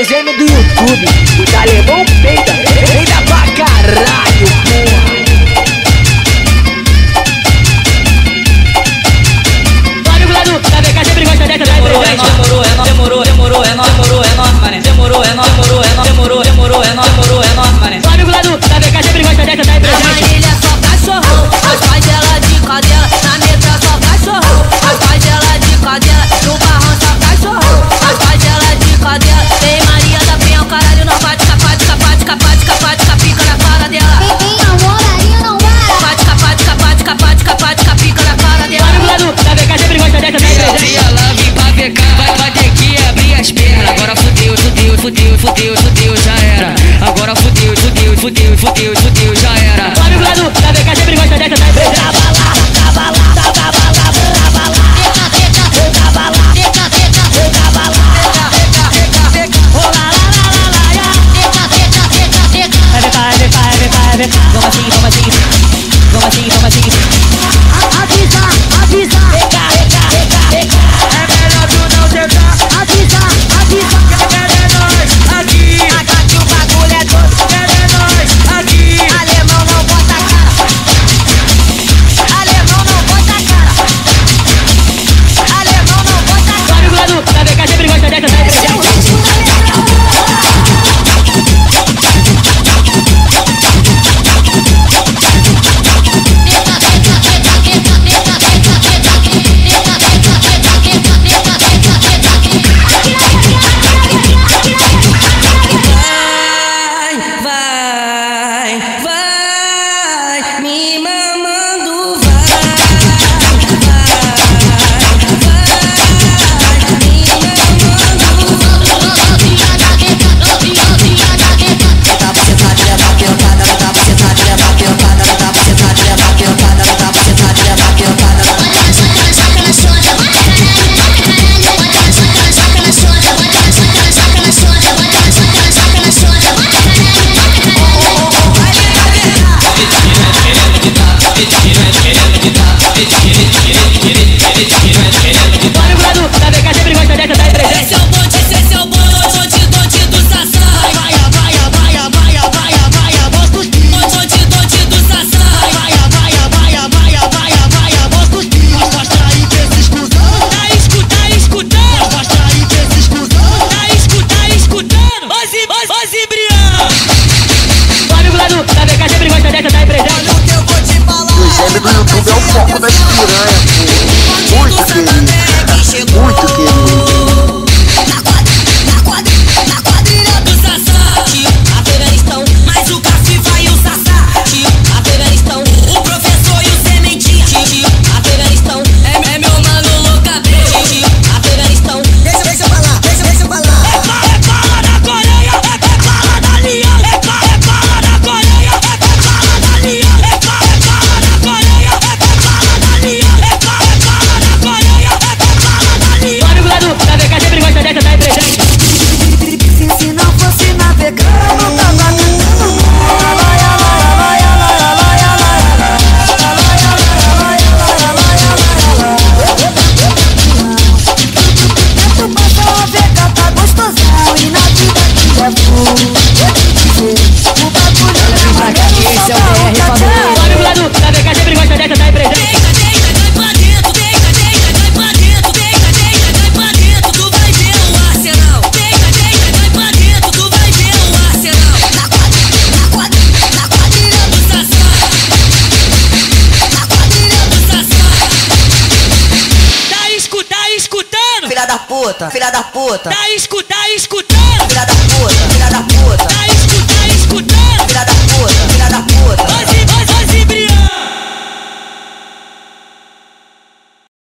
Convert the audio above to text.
Nós do YouTube. O Talemão peita, peita pra caralho. fudeu, fudeu, fudeu, já era. O amigo lá do KVK sempre gosta dessa, tá? Vem na balada, na balada, na balada. Para o lado, navega puta, filha da puta. Dá escuta, dá escuta.